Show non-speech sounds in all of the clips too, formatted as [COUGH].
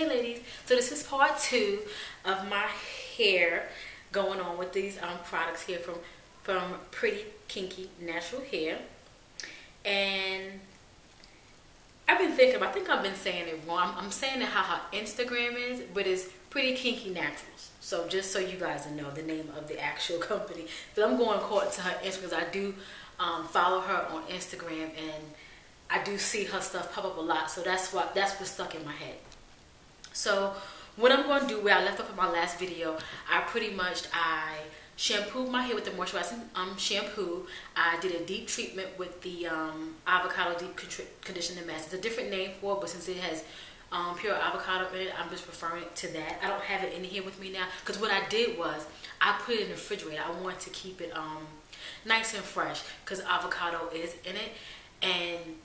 Hey ladies, so this is part two of my hair going on with these um, products here from, from Pretty Kinky Natural Hair. And I've been thinking I think I've been saying it wrong. I'm, I'm saying it how her Instagram is, but it's Pretty Kinky Naturals. So just so you guys know the name of the actual [LAUGHS] company. But I'm going according to her Instagram. because I do um, follow her on Instagram and I do see her stuff pop up a lot. So that's what that's what stuck in my head. So what I'm going to do, where I left off in my last video, I pretty much, I shampooed my hair with the moisturizing um, shampoo. I did a deep treatment with the um, avocado deep conditioning mask. It's a different name for it, but since it has um, pure avocado in it, I'm just referring to that. I don't have it in here with me now because what I did was I put it in the refrigerator. I want to keep it um, nice and fresh because avocado is in it. And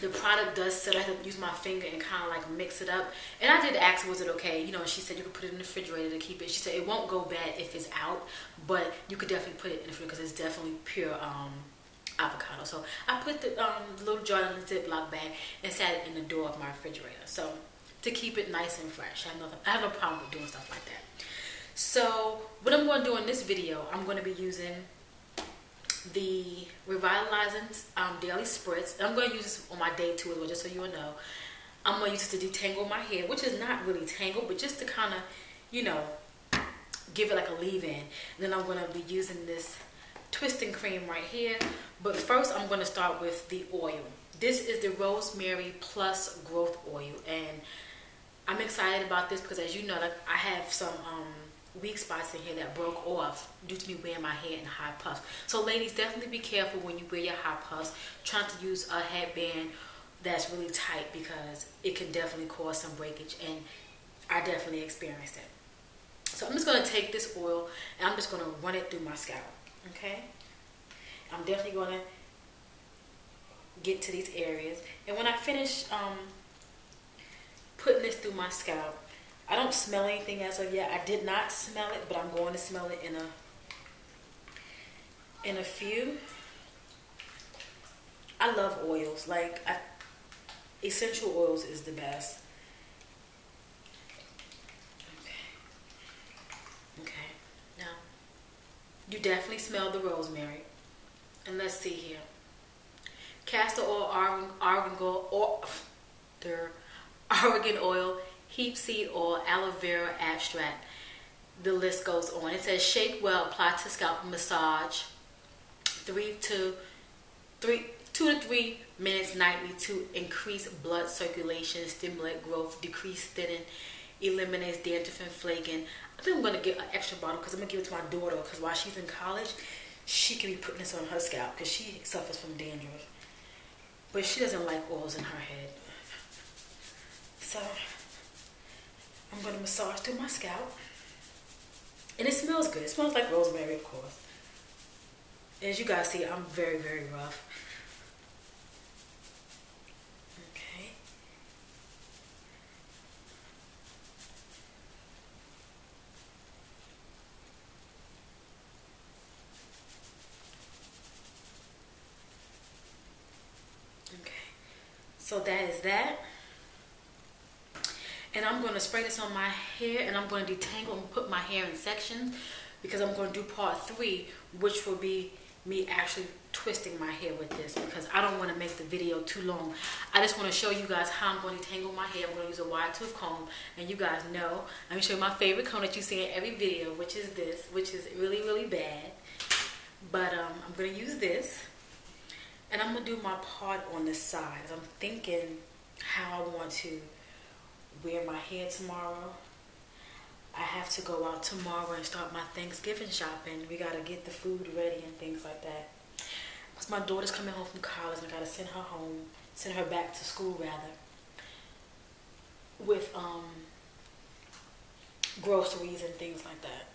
the product does sit. I have to use my finger and kind of like mix it up. And I did ask was it okay? You know, she said you could put it in the refrigerator to keep it. She said it won't go bad if it's out, but you could definitely put it in the refrigerator because it's definitely pure um, avocado. So I put the um, little jar in the Ziploc bag and sat it in the door of my refrigerator. So to keep it nice and fresh. I have, no, I have no problem with doing stuff like that. So what I'm going to do in this video, I'm going to be using the Revitalizing um, Daily Spritz. I'm going to use this on my day two as well, just so you know. I'm going to use it to detangle my hair, which is not really tangled, but just to kind of, you know, give it like a leave-in. Then I'm going to be using this twisting cream right here. But first, I'm going to start with the oil. This is the Rosemary Plus Growth Oil. And I'm excited about this because as you know, like I have some... Um, weak spots in here that broke off due to me wearing my hair in high puffs. So ladies, definitely be careful when you wear your high puffs. Trying to use a headband that's really tight because it can definitely cause some breakage and I definitely experienced it. So I'm just going to take this oil and I'm just going to run it through my scalp. Okay? I'm definitely going to get to these areas. And when I finish um, putting this through my scalp, I don't smell anything as of yet. I did not smell it, but I'm going to smell it in a in a few. I love oils. Like I, essential oils is the best. Okay. Okay. Now, you definitely smell the rosemary. And let's see here. Castor oil, argan, argan oil, or, [LAUGHS] argan oil, hemp seed oil, aloe vera extract. The list goes on. It says shake well, apply to scalp, massage three to three two to three minutes nightly to increase blood circulation, stimulate growth, decrease thinning, eliminates dandruff and flaking. I think I'm gonna get an extra bottle because I'm gonna give it to my daughter because while she's in college, she can be putting this on her scalp because she suffers from dandruff. But she doesn't like oils in her head. So I'm going to massage through my scalp. And it smells good. It smells like rosemary, of course. As you guys see, I'm very, very rough. Okay. Okay. So that is that and I'm going to spray this on my hair and I'm going to detangle and put my hair in sections because I'm going to do part three which will be me actually twisting my hair with this because I don't want to make the video too long. I just want to show you guys how I'm going to tangle my hair. I'm going to use a wide tooth comb and you guys know I'm going to show you my favorite comb that you see in every video which is this which is really really bad but um, I'm going to use this and I'm going to do my part on the sides. I'm thinking how I want to wear my hair tomorrow. I have to go out tomorrow and start my Thanksgiving shopping. We got to get the food ready and things like that. Because my daughter's coming home from college and I got to send her home, send her back to school rather, with um, groceries and things like that.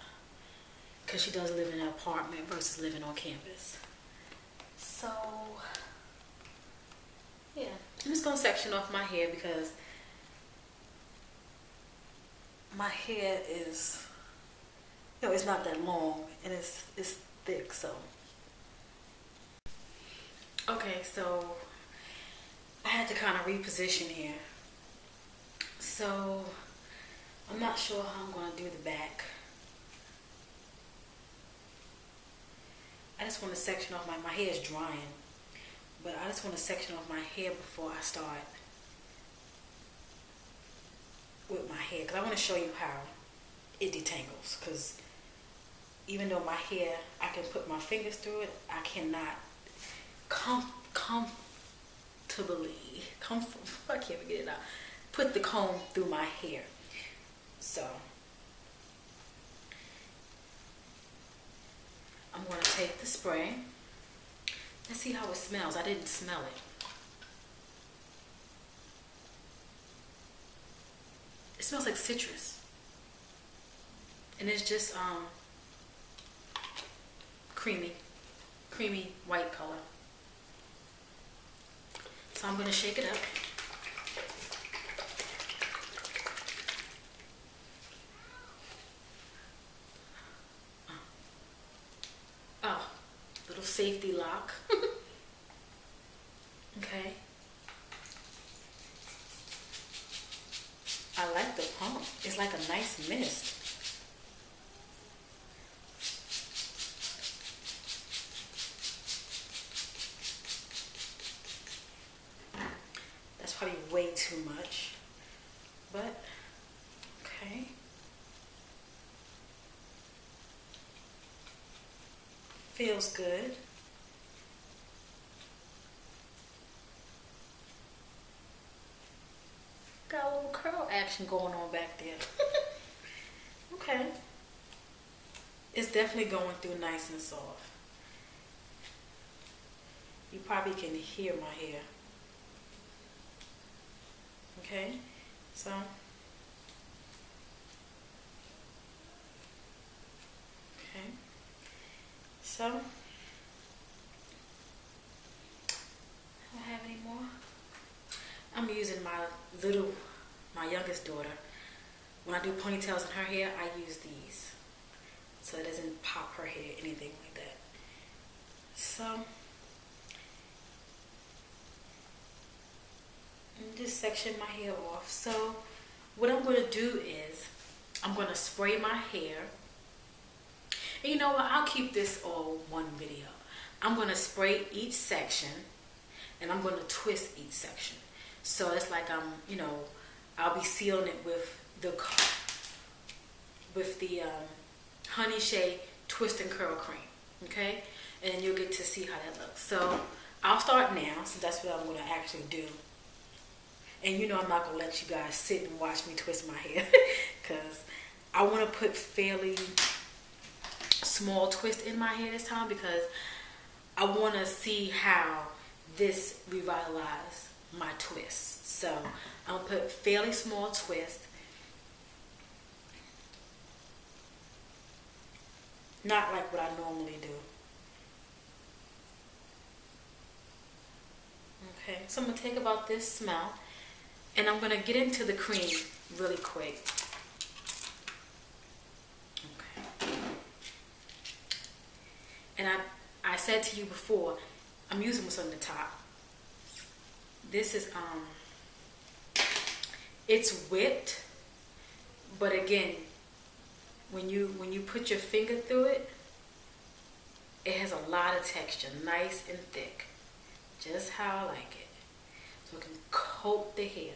Because she does live in an apartment versus living on campus. So, yeah. I'm just to section off my hair because my hair is, you know, it's not that long and it's, it's thick, so. Okay, so I had to kind of reposition here. So I'm not sure how I'm going to do the back. I just want to section off my, my hair is drying, but I just want to section off my hair before I start with my hair because I want to show you how it detangles because even though my hair, I can put my fingers through it, I cannot com- comfortably, comfort, [LAUGHS] I can't even get it out, put the comb through my hair. So, I'm going to take the spray. Let's see how it smells. I didn't smell it. It smells like citrus. And it's just um, creamy, creamy white color. So I'm going to shake it up. Oh, little safety lock. [LAUGHS] okay. It's like a nice mist. That's probably way too much. But, okay. Feels good. Got a little curl action going on back there. [LAUGHS] okay. It's definitely going through nice and soft. You probably can hear my hair. Okay, so okay, so I don't have any more. I'm using my little, my youngest daughter. When I do ponytails in her hair, I use these so it doesn't pop her hair, anything like that. So. just section my hair off. So what I'm going to do is I'm going to spray my hair. And you know what? I'll keep this all one video. I'm going to spray each section and I'm going to twist each section. So it's like I'm, you know, I'll be sealing it with the with the um, Honey Shea Twist and Curl Cream. Okay? And you'll get to see how that looks. So I'll start now, so that's what I'm going to actually do. And you know I'm not going to let you guys sit and watch me twist my hair [LAUGHS] because I want to put fairly small twist in my hair this time because I want to see how this revitalize my twist. So to put fairly small twist. Not like what I normally do. Okay, so I'm going to take about this smell and I'm going to get into the cream really quick. Okay. And I, I said to you before, I'm using what's on the top. This is, um, it's whipped, but again, when you, when you put your finger through it, it has a lot of texture, nice and thick, just how I like it. So it can coat the hair.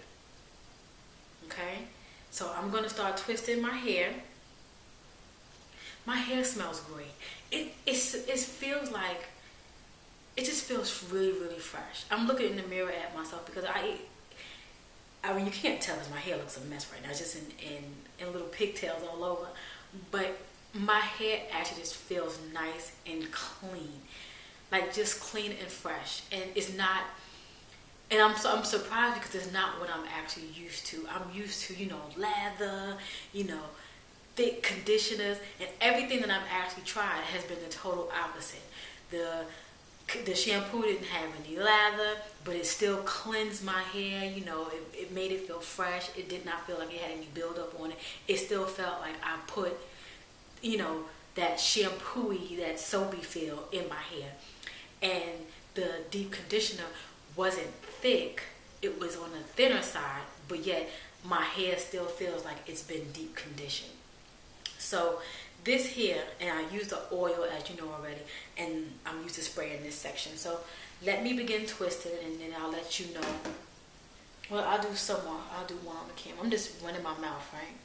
Okay? So I'm to start twisting my hair. My hair smells great. It, it's, it feels like, it just feels really, really fresh. I'm looking in the mirror at myself because I, I mean, you can't tell because my hair looks a mess right now. It's just in, in, in little pigtails all over. But my hair actually just feels nice and clean. Like just clean and fresh. And it's not and I'm so I'm surprised because it's not what I'm actually used to. I'm used to you know lather, you know, thick conditioners, and everything that I've actually tried has been the total opposite. The the shampoo didn't have any lather, but it still cleansed my hair. You know, it, it made it feel fresh. It did not feel like it had any buildup on it. It still felt like I put, you know, that shampooy, that soapy feel in my hair. And the deep conditioner wasn't thick. It was on the thinner side, but yet my hair still feels like it's been deep conditioned. So this here, and I use the oil as you know already, and I'm used to spraying this section. So let me begin twisting and then I'll let you know. Well, I'll do some more. I'll do one on the camera. I'm just running my mouth, right?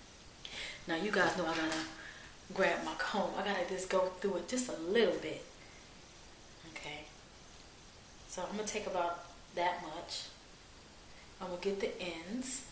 Now you guys know I gotta grab my comb. I gotta just go through it just a little bit. Okay. So I'm gonna take about that much. I'm gonna get the ends.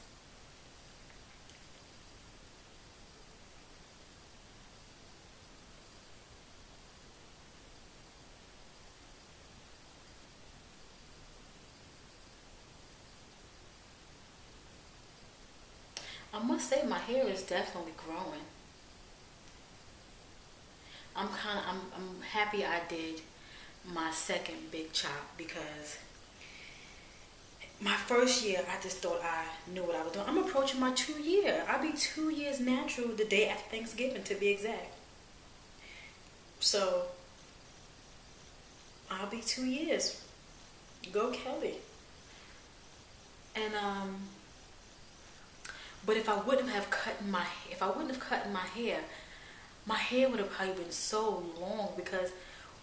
I say my hair is definitely growing. I'm kind of I'm I'm happy I did my second big chop because my first year I just thought I knew what I was doing. I'm approaching my two year. I'll be two years natural the day after Thanksgiving to be exact. So I'll be two years. Go Keli. And um but if I wouldn't have cut my if I wouldn't have cut my hair, my hair would have probably been so long because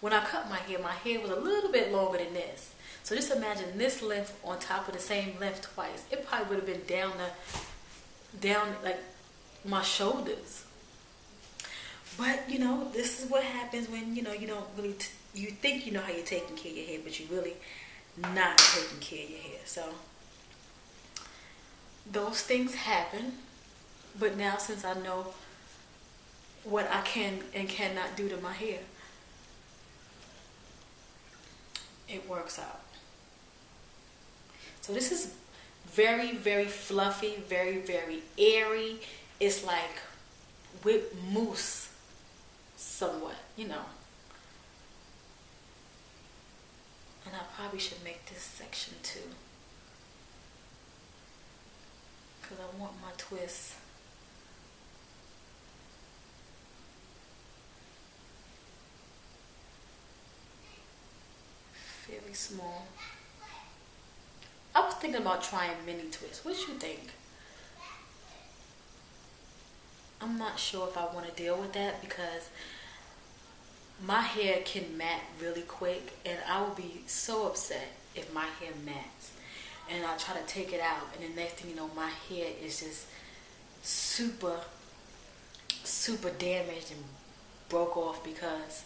when I cut my hair, my hair was a little bit longer than this. So just imagine this length on top of the same length twice. It probably would have been down the down like my shoulders. But you know, this is what happens when you know you don't really you think you know how you're taking care of your hair, but you really not taking care of your hair. So those things happen. But now since I know what I can and cannot do to my hair, it works out. So this is very, very fluffy, very, very airy. It's like whipped mousse somewhat, you know. And I probably should make this section too. Because I want my twist. Fairly small. I was thinking about trying mini twists. What you think? I'm not sure if I want to deal with that because my hair can mat really quick and I will be so upset if my hair mats and I try to take it out, and the next thing you know, my hair is just super, super damaged and broke off because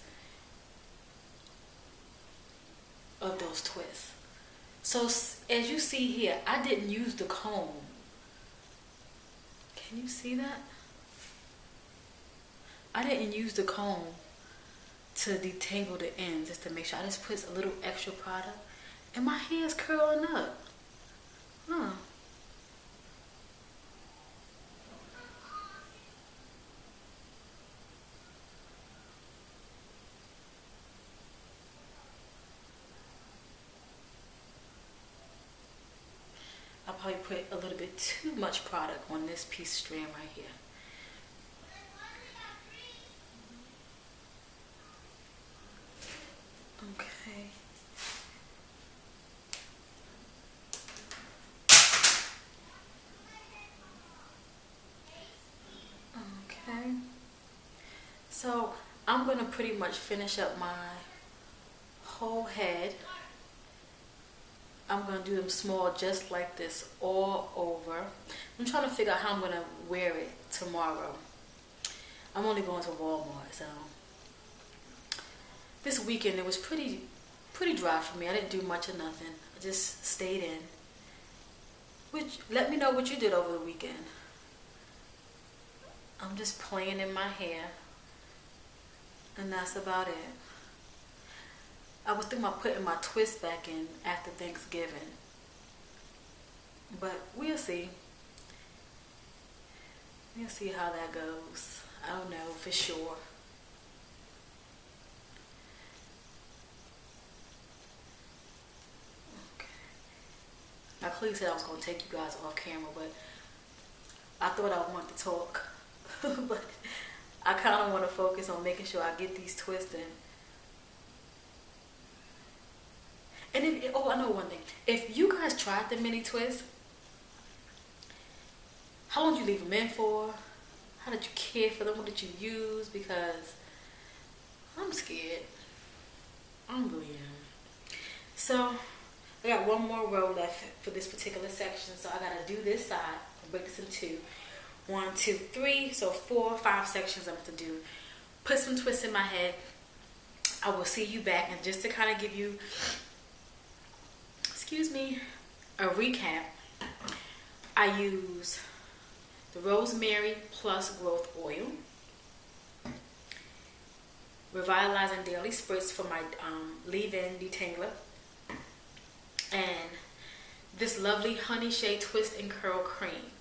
of those twists. So as you see here, I didn't use the comb. Can you see that? I didn't use the comb to detangle the ends just to make sure. I just put a little extra product and my hair is curling up. Huh. I probably put a little bit too much product on this piece strand right here. Okay. So I'm going to pretty much finish up my whole head. I'm going to do them small just like this all over. I'm trying to figure out how I'm going to wear it tomorrow. I'm only going to Walmart, so this weekend it was pretty pretty dry for me. I didn't do much of nothing. I just stayed in. Which let me know what you did over the weekend. I'm just playing in my hair. And that's about it. I was thinking about putting my twist back in after Thanksgiving. But we'll see. We'll see how that goes. I don't know for sure. Okay. I clearly said I was going to take you guys off camera, but I thought I wanted to talk. [LAUGHS] but I kind of want to focus on making sure I get these twists in. And if, oh, I know one thing. If you guys tried the mini twist, how long did you leave them in for? How did you care for them? What did you use? Because I'm scared. I'm really am. So I got one more row left for this particular section. So I gotta do this side and break this in two. One, two, three. So four, five sections I'm to do. Put some twists in my head. I will see you back and just to kind of give you, excuse me, a recap. I use the rosemary plus growth oil, revitalizing daily spritz for my um, leave-in detangler, and this lovely honey shea twist and curl cream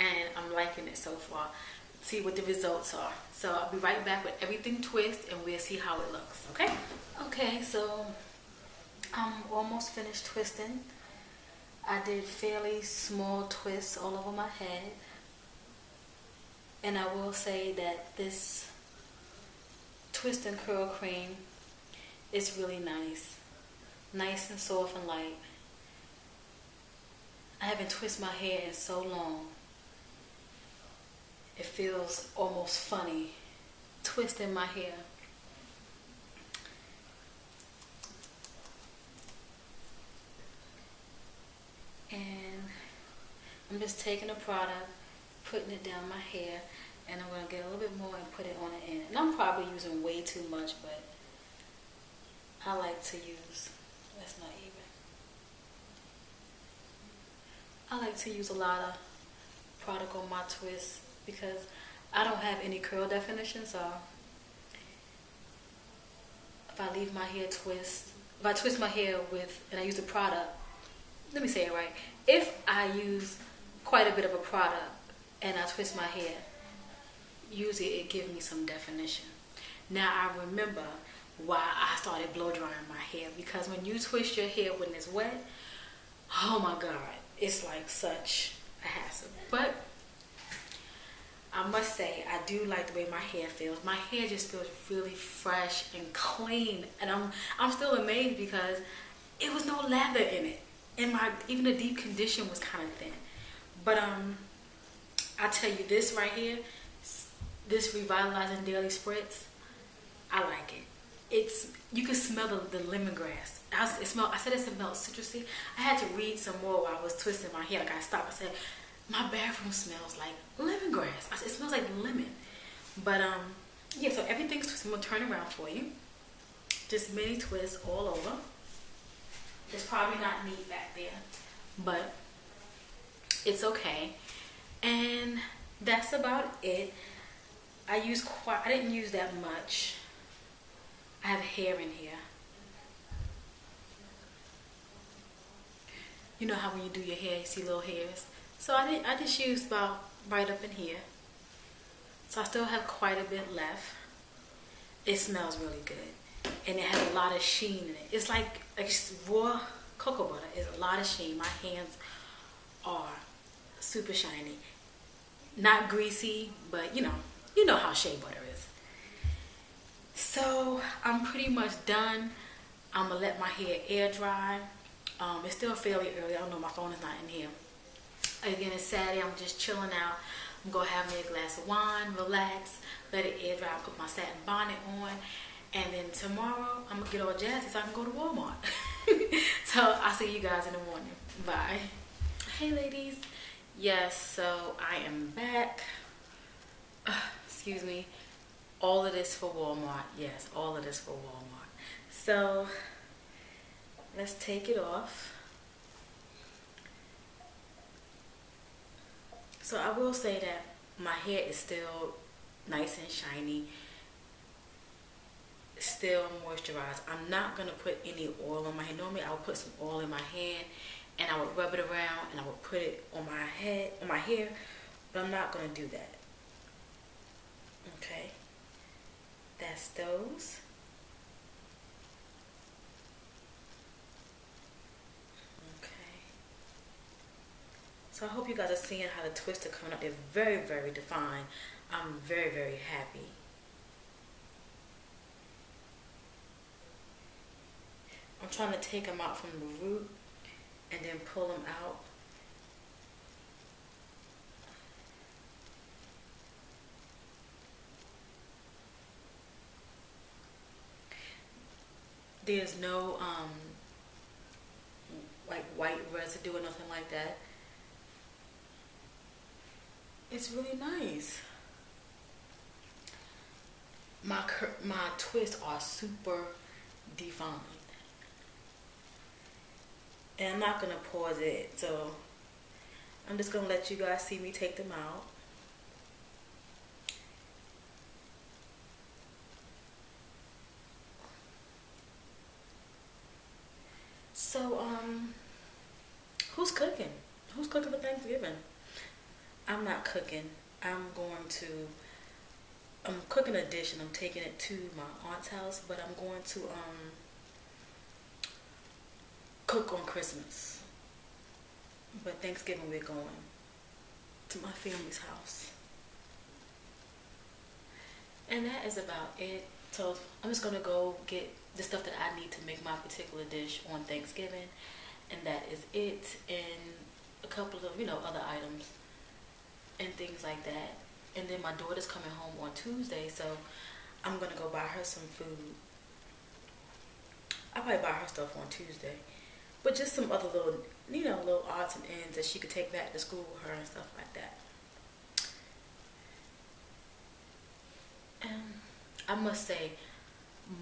and I'm liking it so far. See what the results are. So I'll be right back with everything twist and we'll see how it looks okay? Okay so I'm almost finished twisting. I did fairly small twists all over my head. And I will say that this twist and curl cream is really nice. Nice and soft and light. I haven't twisted my hair in so long. It feels almost funny twisting my hair. And I'm just taking a product, putting it down my hair, and I'm going to get a little bit more and put it on the end. And I'm probably using way too much, but I like to use, that's not even. I like to use a lot of product on my twists because I don't have any curl definition so if I leave my hair twist if I twist my hair with and I use a product let me say it right if I use quite a bit of a product and I twist my hair usually it gives me some definition now I remember why I started blow drying my hair because when you twist your hair when it's wet oh my god it's like such a hassle. But I must say, I do like the way my hair feels. My hair just feels really fresh and clean, and I'm I'm still amazed because it was no lather in it, and my even the deep condition was kind of thin. But um, I tell you this right here, this revitalizing daily spritz, I like it. It's you can smell the, the lemongrass I, it smelled, I said it smelled citrusy. I had to read some more while I was twisting my hair. Like I stopped. I said, my bathroom smells like lemongrass. I said, it smells like lemon. But um, yeah. So everything's gonna turn around for you. Just mini twists all over. It's probably not neat back there, but it's okay. And that's about it. I use quite. I didn't use that much. I have hair in here. you know how when you do your hair, you see little hairs. So I did, I just used about right up in here. So I still have quite a bit left. It smells really good. And it has a lot of sheen in it. It's like, like raw cocoa butter. It's a lot of sheen. My hands are super shiny. Not greasy, but you know, you know how shea butter is. So I'm pretty much done. I'm gonna let my hair air dry. Um, it's still fairly early. I don't know. My phone is not in here. Again, it's Saturday. I'm just chilling out. I'm going to have me a glass of wine, relax, let it air dry, put my satin bonnet on. And then tomorrow, I'm going to get all jazzy so I can go to Walmart. [LAUGHS] so I'll see you guys in the morning. Bye. Hey, ladies. Yes, so I am back. Uh, excuse me. All of this for Walmart. Yes, all of this for Walmart. So let's take it off. So I will say that my hair is still nice and shiny, still moisturized. I'm not gonna put any oil on my hair. Normally I would put some oil in my hand and I would rub it around and I would put it on my head, on my hair, but I'm not gonna do that. Okay, that's those. So I hope you guys are seeing how the twists are coming up. They're very, very defined. I'm very, very happy. I'm trying to take them out from the root and then pull them out. There's no um, like white residue or nothing like that. It's really nice. My my twists are super defined. And I'm not gonna pause it, so I'm just gonna let you guys see me take them out. So, um, who's cooking? Who's cooking for Thanksgiving? I'm not cooking. I'm going to, I'm cooking a dish and I'm taking it to my aunt's house, but I'm going to, um, cook on Christmas. But Thanksgiving we're going to my family's house. And that is about it. So I'm just gonna go get the stuff that I need to make my particular dish on Thanksgiving, and that is it. And a couple of you know other items and things like that. And then my daughter's coming home on Tuesday, so I'm gonna go buy her some food. I'll probably buy her stuff on Tuesday, but just some other little, you know, little odds and ends that she could take back to school with her and stuff like that. And I must say,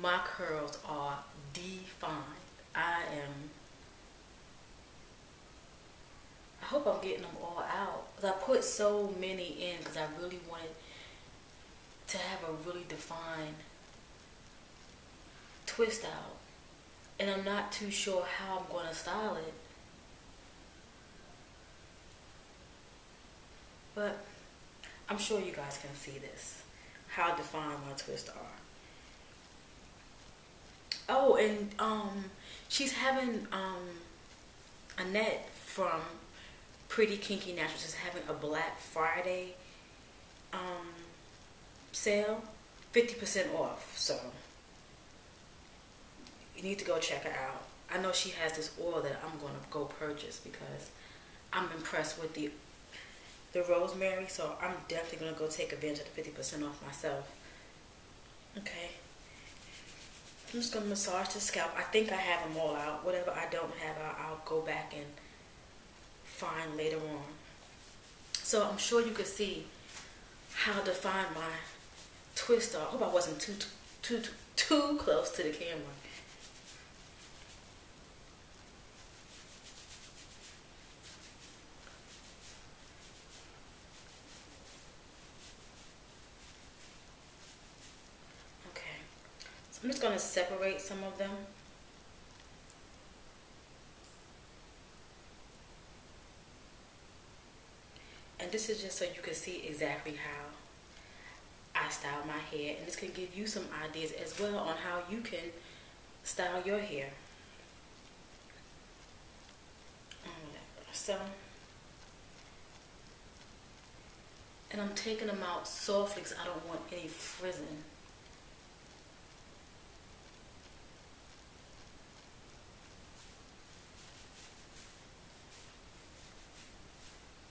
my curls are defined. I am. I hope I'm getting them all out. Cause I put so many in because I really wanted to have a really defined twist out. And I'm not too sure how I'm going to style it. But I'm sure you guys can see this. How defined my twists are. Oh, and um, she's having um, Annette from Pretty Kinky Naturals is having a Black Friday um, sale, fifty percent off. So you need to go check her out. I know she has this oil that I'm gonna go purchase because I'm impressed with the the rosemary. So I'm definitely gonna go take advantage of the fifty percent off myself. Okay. I'm just gonna massage the scalp. I think I have them all out. Whatever I don't have I'll, I'll go back and find later on. So I'm sure you could see how defined my twist are. I hope I wasn't too too too, too close to the camera. Okay, so I'm just going to separate some of them. And this is just so you can see exactly how I style my hair. And this can give you some ideas as well on how you can style your hair. So, and I'm taking them out softly because I don't want any frizzing.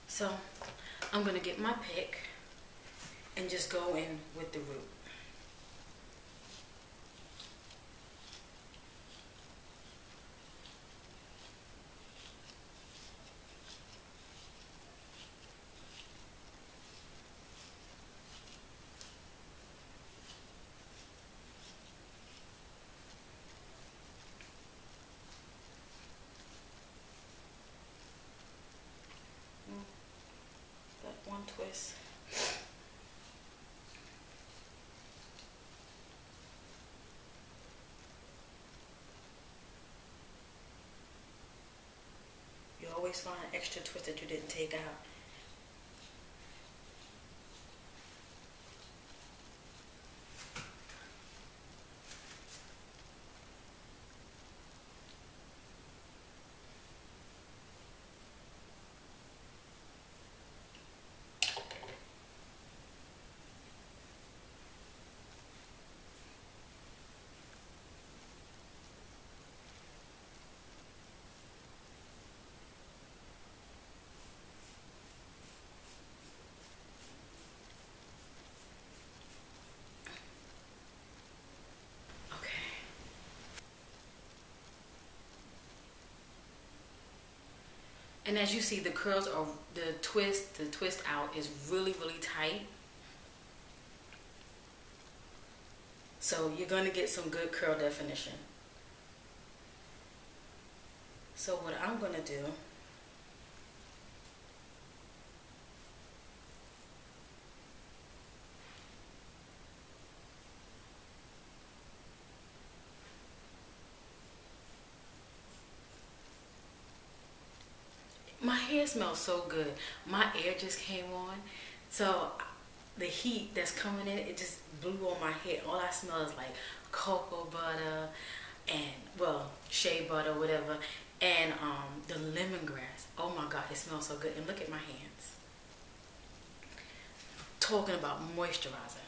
So I'm going to get my pick and just go in with the root. twist. You always find an extra twist that you didn't take out. And as you see, the curls are, the twist, the twist out is really, really tight. So you're gonna get some good curl definition. So what I'm gonna do smells so good. My air just came on. So the heat that's coming in, it just blew on my head. All I smell is like cocoa butter and, well, shea butter, whatever, and um, the lemongrass. Oh my God, it smells so good. And look at my hands. Talking about moisturizer.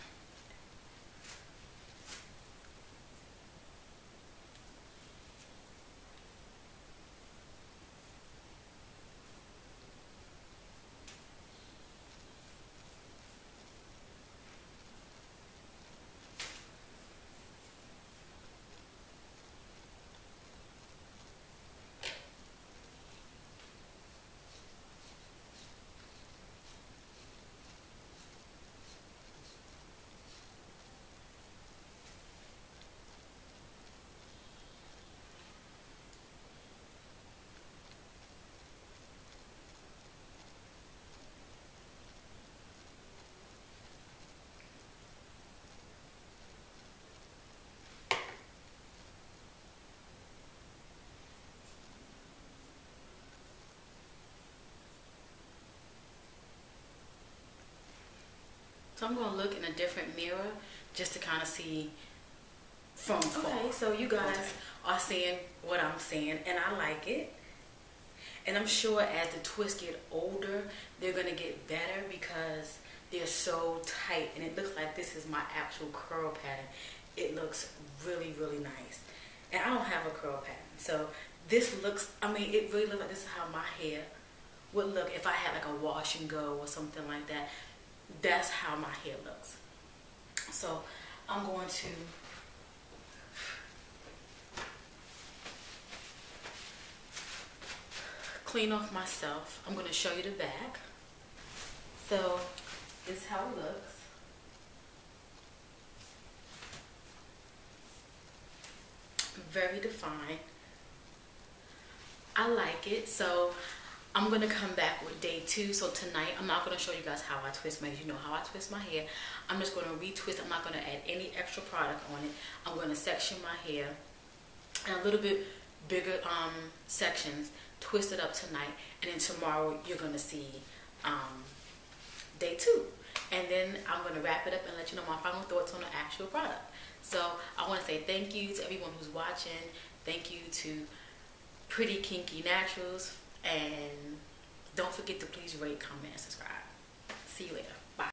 So I'm going to look in a different mirror just to kind of see from far. Okay, so you guys are seeing what I'm seeing and I like it. And I'm sure as the twists get older, they're going to get better because they're so tight. And it looks like this is my actual curl pattern. It looks really, really nice. And I don't have a curl pattern. So this looks, I mean, it really looks like this is how my hair would look if I had like a wash and go or something like that that's how my hair looks. So I'm going to clean off myself. I'm going to show you the back. So this is how it looks. Very defined. I like it. So I'm going to come back with day two. So tonight, I'm not going to show you guys how I twist my. You know how I twist my hair. I'm just going to retwist. I'm not going to add any extra product on it. I'm going to section my hair and a little bit bigger um, sections. Twist it up tonight. And then tomorrow, you're going to see um, day two. And then I'm going to wrap it up and let you know my final thoughts on the actual product. So I want to say thank you to everyone who's watching. Thank you to Pretty Kinky Naturals and don't forget to please rate, comment, and subscribe. See you later.